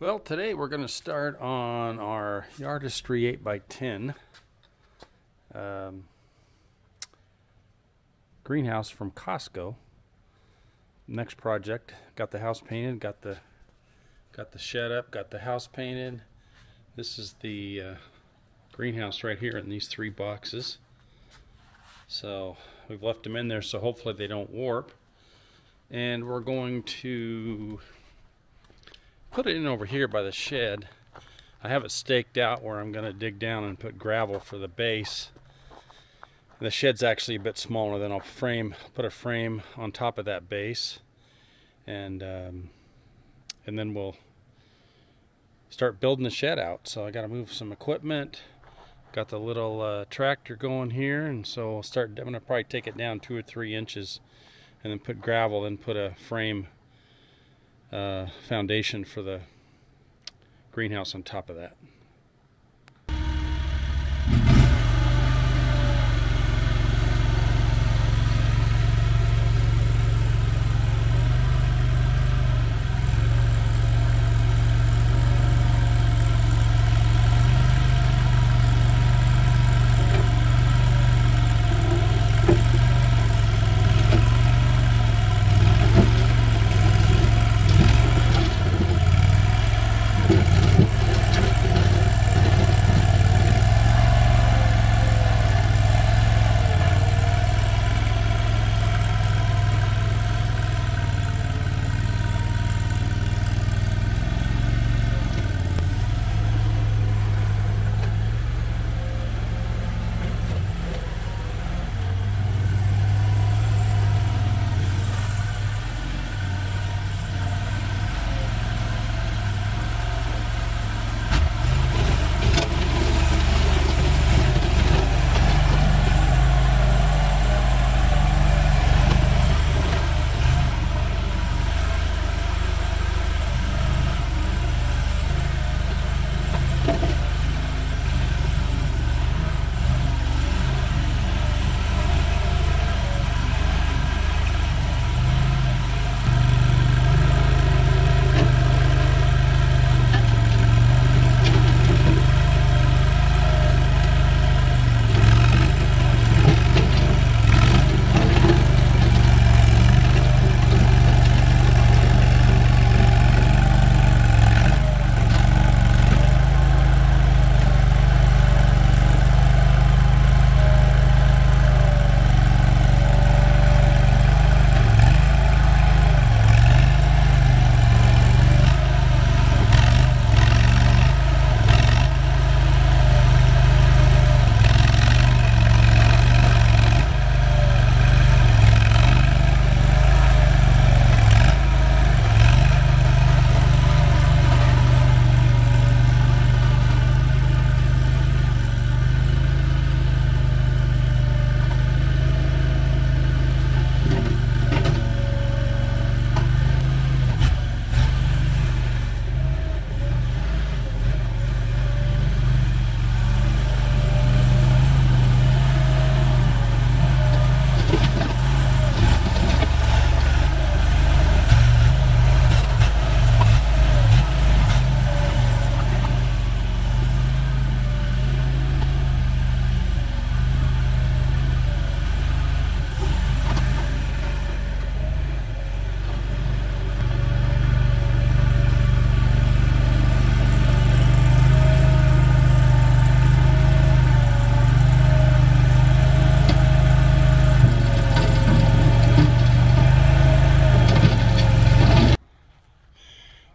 Well, today we're going to start on our Yardistry 8x10 um, greenhouse from Costco. Next project, got the house painted, got the got the shed up, got the house painted. This is the uh, greenhouse right here in these three boxes. So we've left them in there so hopefully they don't warp. And we're going to put it in over here by the shed. I have it staked out where I'm going to dig down and put gravel for the base. And the shed's actually a bit smaller. Then I'll frame, put a frame on top of that base, and um, and then we'll start building the shed out. So I got to move some equipment. Got the little uh, tractor going here, and so I'll start. I'm gonna probably take it down two or three inches, and then put gravel, then put a frame uh, foundation for the greenhouse on top of that.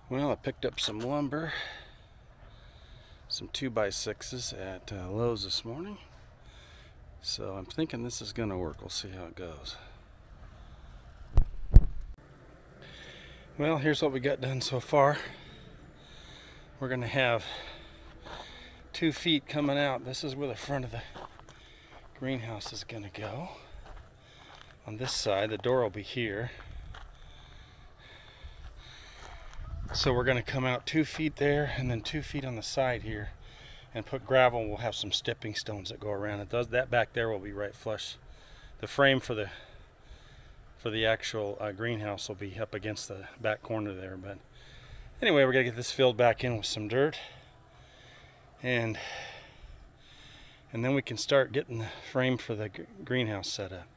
Well, I picked up some lumber, some 2x6s at uh, Lowe's this morning. So I'm thinking this is going to work. We'll see how it goes. Well, here's what we got done so far. We're going to have two feet coming out. This is where the front of the greenhouse is going to go. On this side, the door will be here. So we're going to come out two feet there and then two feet on the side here and put gravel. We'll have some stepping stones that go around it. Does that back there will be right flush. The frame for the for the actual uh, greenhouse will be up against the back corner there, but Anyway, we're gonna get this filled back in with some dirt, and and then we can start getting the frame for the greenhouse set up.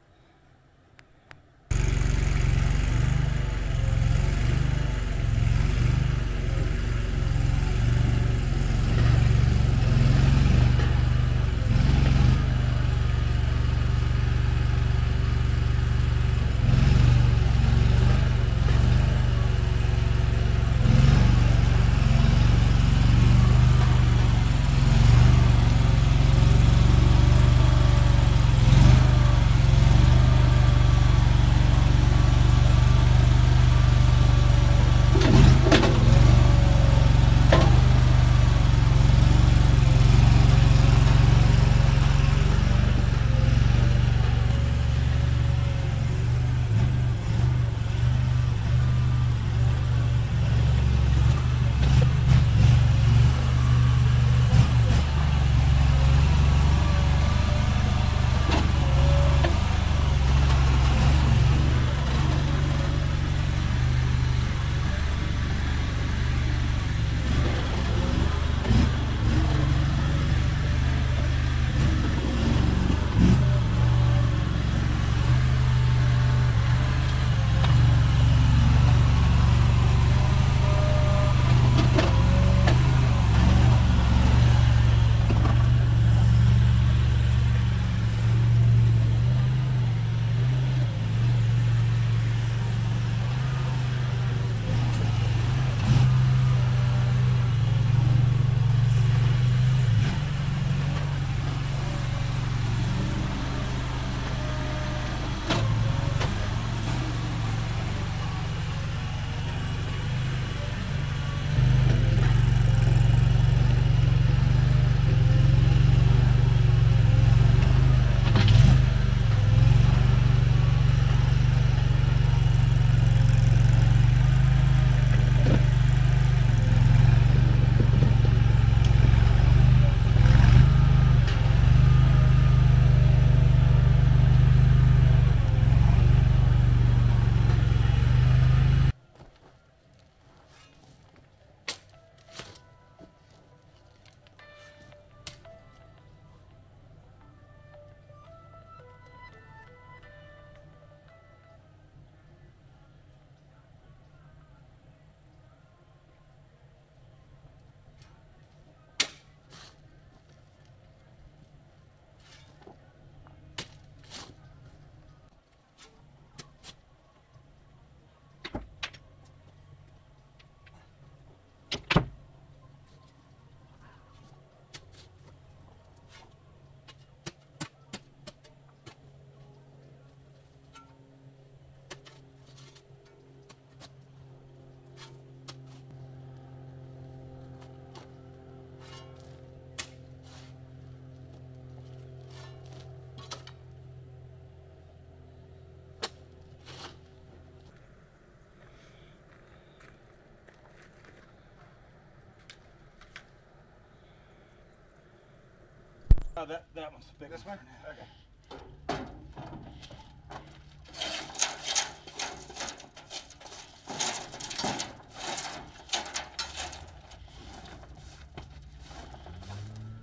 Oh, that, that one's big. This one? Okay.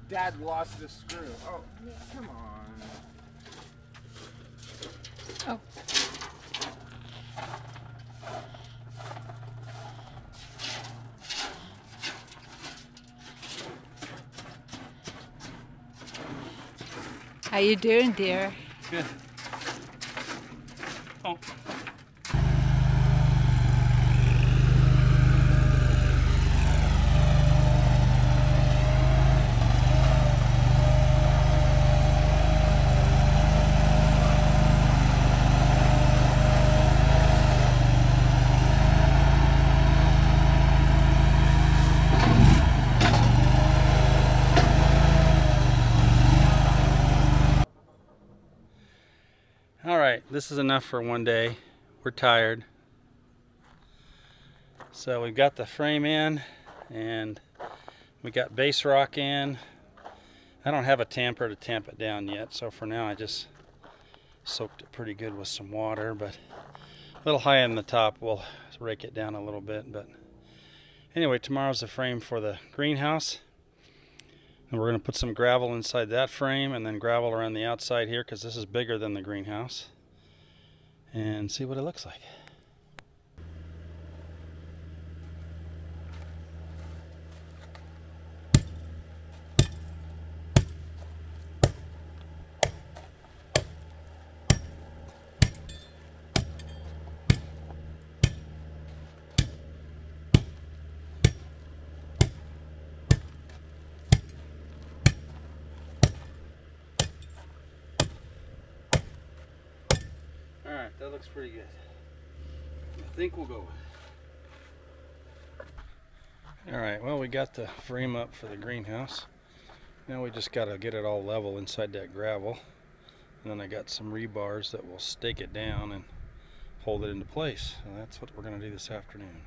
Dad lost the screw. Oh, come on. Oh. How you doing, dear? Good. Oh. All right, this is enough for one day. We're tired. So we've got the frame in and we got base rock in. I don't have a tamper to tamp it down yet, so for now I just soaked it pretty good with some water, but a little high on the top, we'll rake it down a little bit, but Anyway, tomorrow's the frame for the greenhouse. And we're going to put some gravel inside that frame and then gravel around the outside here because this is bigger than the greenhouse. And see what it looks like. Looks pretty good. I think we'll go with it. Alright, well we got the frame up for the greenhouse. Now we just gotta get it all level inside that gravel. And then I got some rebars that will stake it down and hold it into place. And that's what we're gonna do this afternoon.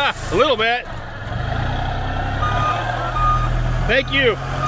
A little bit. Thank you.